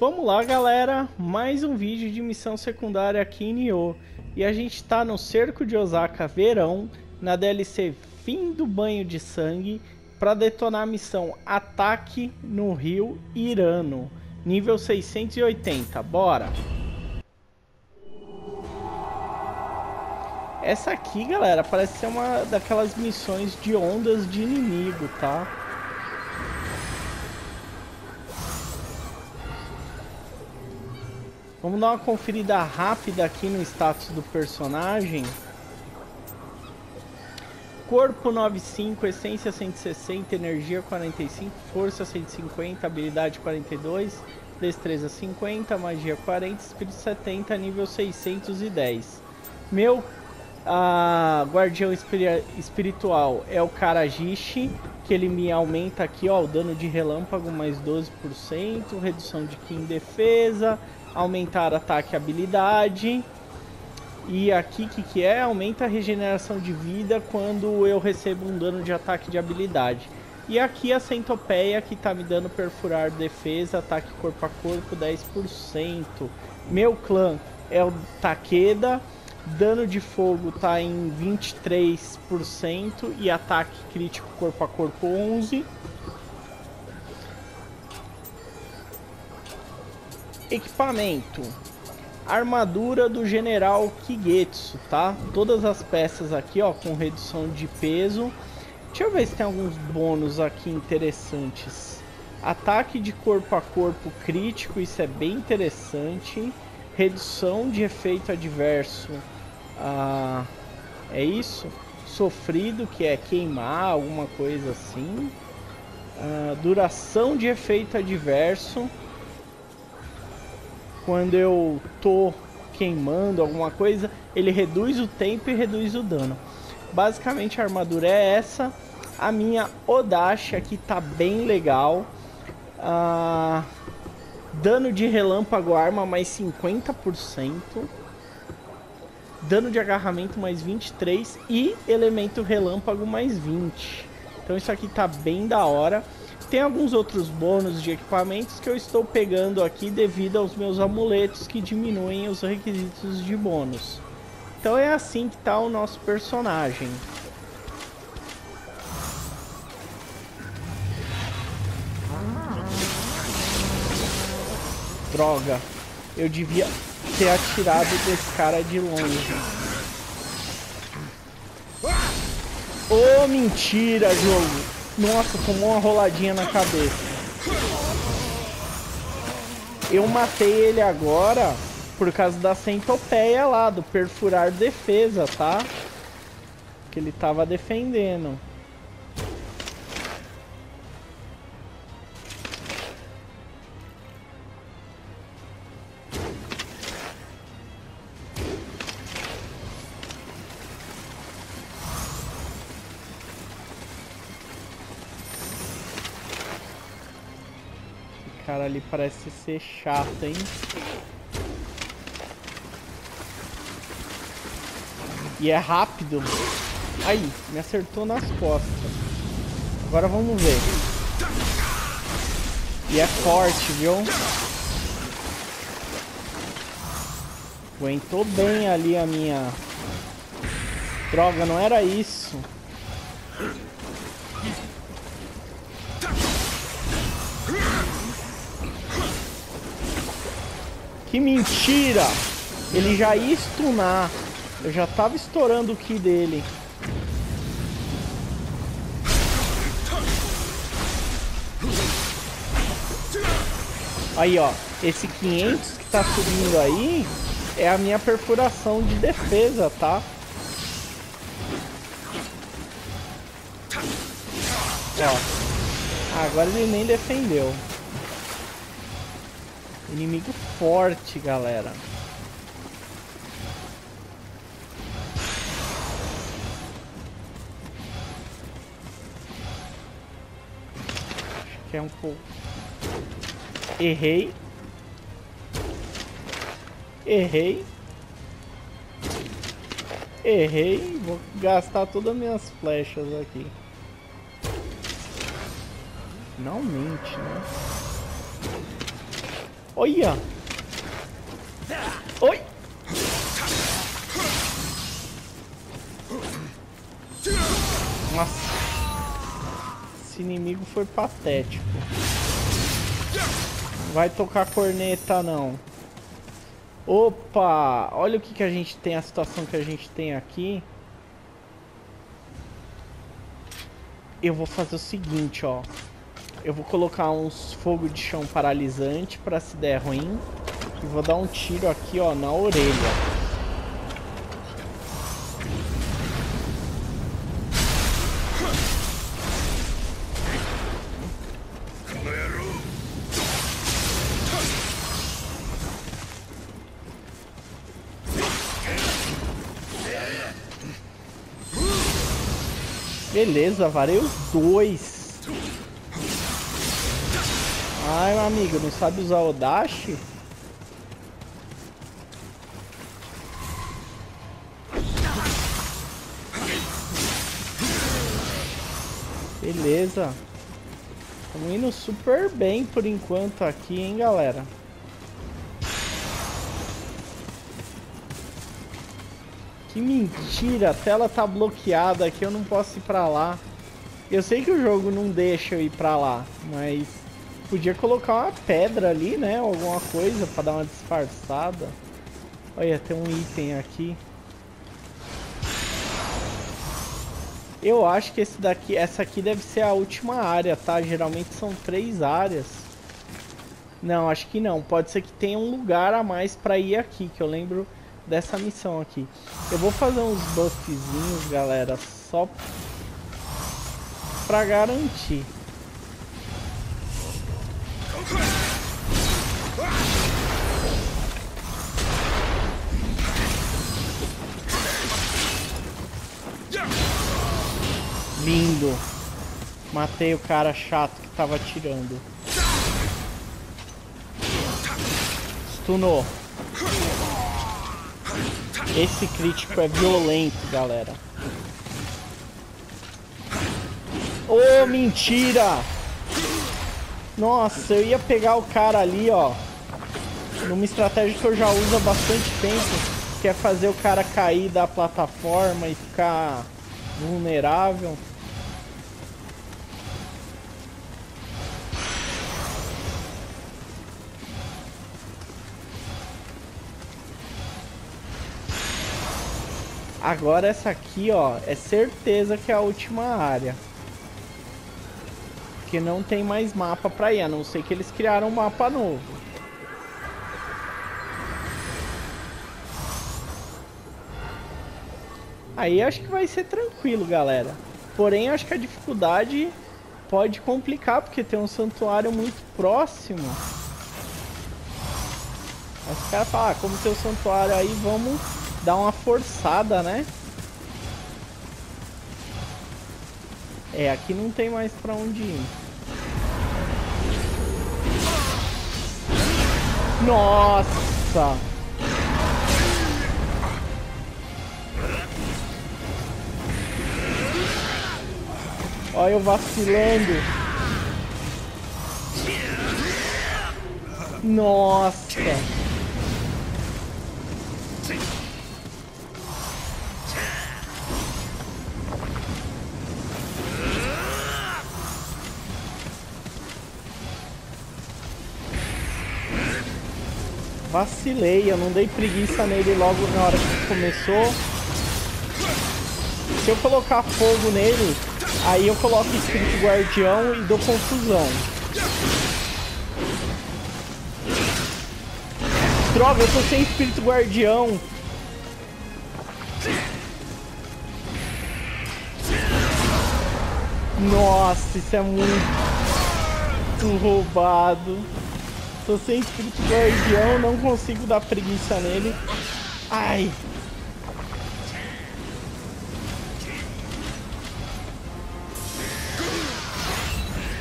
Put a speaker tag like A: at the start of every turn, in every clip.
A: Vamos lá, galera. Mais um vídeo de missão secundária aqui em Nioh. E a gente tá no Cerco de Osaka Verão, na DLC Fim do Banho de Sangue, para detonar a missão Ataque no Rio Irano, nível 680. Bora! Essa aqui, galera, parece ser uma daquelas missões de ondas de inimigo, tá? Vamos dar uma conferida rápida aqui no status do personagem. Corpo 95, essência 160, energia 45, força 150, habilidade 42, destreza 50, magia 40, espírito 70, nível 610. Meu a guardião espiritual é o Karajishi, que ele me aumenta aqui, ó, o dano de relâmpago mais 12%, redução de Ki em defesa, aumentar ataque e habilidade. E aqui que que é? Aumenta a regeneração de vida quando eu recebo um dano de ataque de habilidade. E aqui a centopeia que tá me dando perfurar defesa, ataque corpo a corpo 10%. Meu clã é o Takeda, dano de fogo tá em 23% e ataque crítico corpo a corpo 11%. Equipamento. Armadura do General Kigetsu, tá? Todas as peças aqui, ó, com redução de peso. Deixa eu ver se tem alguns bônus aqui interessantes. Ataque de corpo a corpo crítico, isso é bem interessante. Redução de efeito adverso. Ah, é isso? Sofrido, que é queimar, alguma coisa assim. Ah, duração de efeito adverso quando eu tô queimando alguma coisa, ele reduz o tempo e reduz o dano. Basicamente a armadura é essa. A minha Odashi aqui tá bem legal. Ah, dano de relâmpago arma mais 50%. Dano de agarramento mais 23 e elemento relâmpago mais 20. Então isso aqui tá bem da hora. Tem alguns outros bônus de equipamentos que eu estou pegando aqui devido aos meus amuletos que diminuem os requisitos de bônus. Então é assim que está o nosso personagem. Droga, eu devia ter atirado desse cara de longe. Oh, mentira, jogo. Nossa, tomou uma roladinha na cabeça. Eu matei ele agora por causa da centopeia lá, do perfurar defesa, tá? Que ele tava defendendo. Cara ali parece ser chato, hein? E é rápido. Aí, me acertou nas costas. Agora vamos ver. E é forte, viu? Aguentou bem ali a minha... Droga, não era isso. Que mentira! Ele já ia stunar. Eu já tava estourando o ki dele. Aí, ó. Esse 500 que tá subindo aí é a minha perfuração de defesa, tá? Ó. Agora ele nem defendeu. Inimigo forte, galera. Acho que é um pouco... Errei. Errei. Errei. Vou gastar todas as minhas flechas aqui. Finalmente, né? Olha! Oi! Nossa! Esse inimigo foi patético. Vai tocar corneta não. Opa! Olha o que, que a gente tem, a situação que a gente tem aqui. Eu vou fazer o seguinte, ó. Eu vou colocar uns fogo de chão paralisante para se der ruim. E vou dar um tiro aqui, ó, na orelha. Beleza, varei os dois. Ai, meu amigo, não sabe usar o dash? Beleza. Estamos indo super bem por enquanto aqui, hein, galera. Que mentira, a tela tá bloqueada aqui, eu não posso ir pra lá. Eu sei que o jogo não deixa eu ir pra lá, mas podia colocar uma pedra ali, né? Alguma coisa pra dar uma disfarçada. Olha, tem um item aqui. Eu acho que esse daqui, essa aqui deve ser a última área, tá? Geralmente são três áreas. Não, acho que não. Pode ser que tenha um lugar a mais pra ir aqui, que eu lembro dessa missão aqui. Eu vou fazer uns buffzinhos, galera, só pra garantir. Lindo. Matei o cara chato que tava atirando. Stunou. Esse crítico é violento, galera. Oh, mentira! Nossa, eu ia pegar o cara ali, ó. Numa estratégia que eu já uso há bastante tempo. Que é fazer o cara cair da plataforma e ficar vulnerável. Agora essa aqui, ó, é certeza que é a última área. Porque não tem mais mapa pra ir, a não ser que eles criaram um mapa novo. Aí acho que vai ser tranquilo, galera. Porém, acho que a dificuldade pode complicar, porque tem um santuário muito próximo. Os caras falam, ah, como tem o um santuário aí, vamos dar uma forçada, né? É, aqui não tem mais pra onde ir. Nossa! Olha eu vacilando. Nossa! Vacilei, eu não dei preguiça nele logo na hora que começou. Se eu colocar fogo nele, aí eu coloco espírito guardião e dou confusão. Droga, eu tô sem espírito guardião. Nossa, isso é muito roubado. Tô sem espírito guardião, não consigo dar preguiça nele. Ai.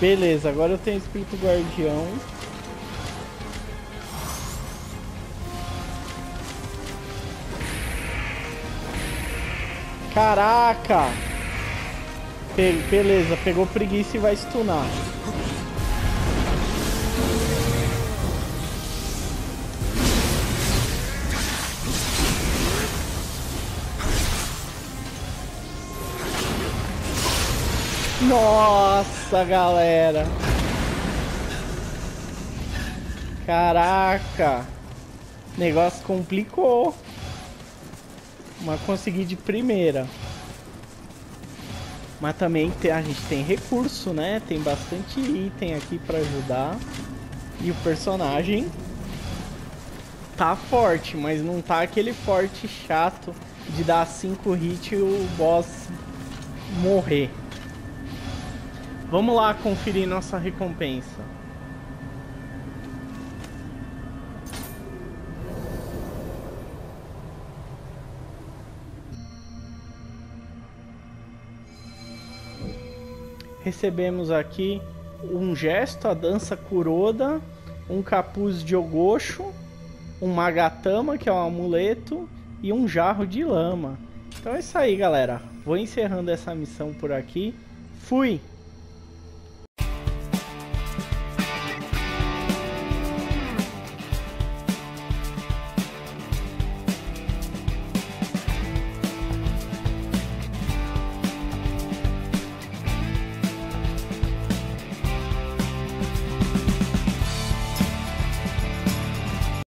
A: Beleza, agora eu tenho espírito guardião. Caraca! beleza, pegou preguiça e vai stunar. Nossa, galera. Caraca. Negócio complicou. Mas consegui de primeira. Mas também a gente tem recurso, né? Tem bastante item aqui pra ajudar. E o personagem tá forte, mas não tá aquele forte chato de dar 5 hits e o boss morrer. Vamos lá conferir nossa recompensa. Recebemos aqui um gesto, a dança Kuroda, um capuz de Ogosho, um Magatama, que é um amuleto, e um jarro de lama. Então é isso aí, galera. Vou encerrando essa missão por aqui. Fui!